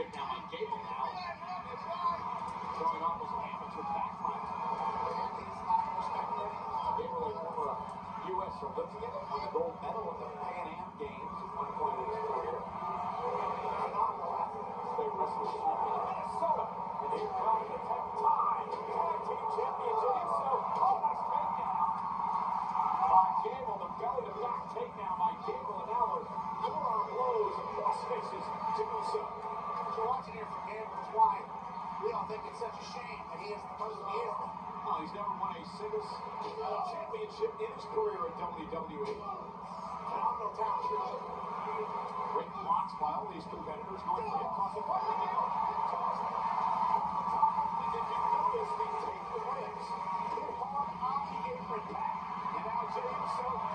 takedown by Gable now. Throwing off his amateur backline. Gable is former U.S. Olympian, won the gold medal at the Pan Am Games at one point in his career. Phenomenal athlete. They wrestle champion of Minnesota. And here comes the 10 time tag team championship. So, oh, nice takedown by Gable. The belly to back takedown by Gable. And now the forearm blows and cross faces to Uso. So watching here from Gable is why we all think it's such a shame that he is the person he is. Oh, he's never won a singles uh, championship in his career at WWE. Phenomenal talent. Great blocks by all these competitors going for him. Crossing by the Gable. Did you notice the tape the legs? Hit hard on the apron back. And now Jey Uso.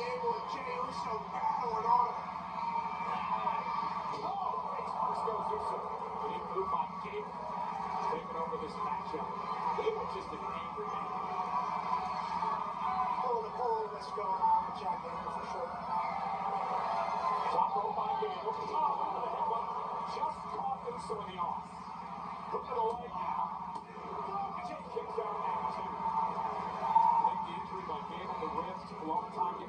Gable and Jey Uso battling on him. Oh, face first goes Uso. Big move by Gable. Taking over this matchup. Gable just an angry man. Full of coolness going on with Chad Gable for sure. Top rope by Gable. Top Oh, into the headbutt. Just caught Uso in the arm. Look at the leg now. Jey kicks out now, too. I think the injury by Gable, the a long time to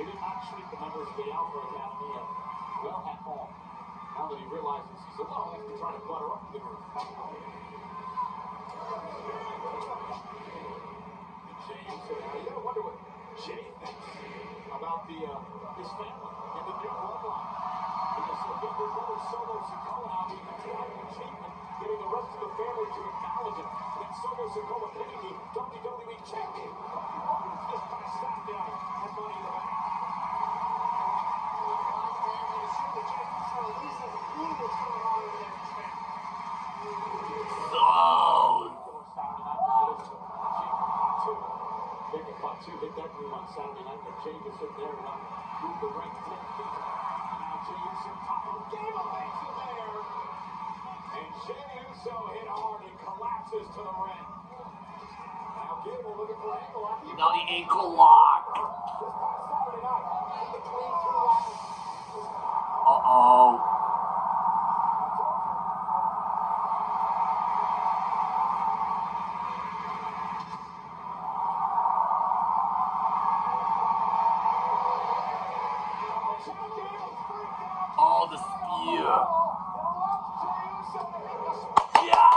He did not treat the members of the Alpha Academy uh, well at all. Now that he realizes he's alone after trying to butter up the group. Uso, now you gotta wonder what Jey thinks about the uh, his family and the new bloodline. Because uh, big their brother Solo Sikoa now being a private achievement, getting the rest of the family to acknowledge him. And Solo Sikoa pinning the WWE champion. Cody Rhodes just by SmackDown and Money in the Bank. Pick a pot two, hit that move on Saturday night, but just sitting there and uh, move the ring 10 feet. And now top of Gable makes it there. And Jey Uso hit hard and collapses to the ring. Now Gable looking for an angle the Now the ankle lock. This Yeah!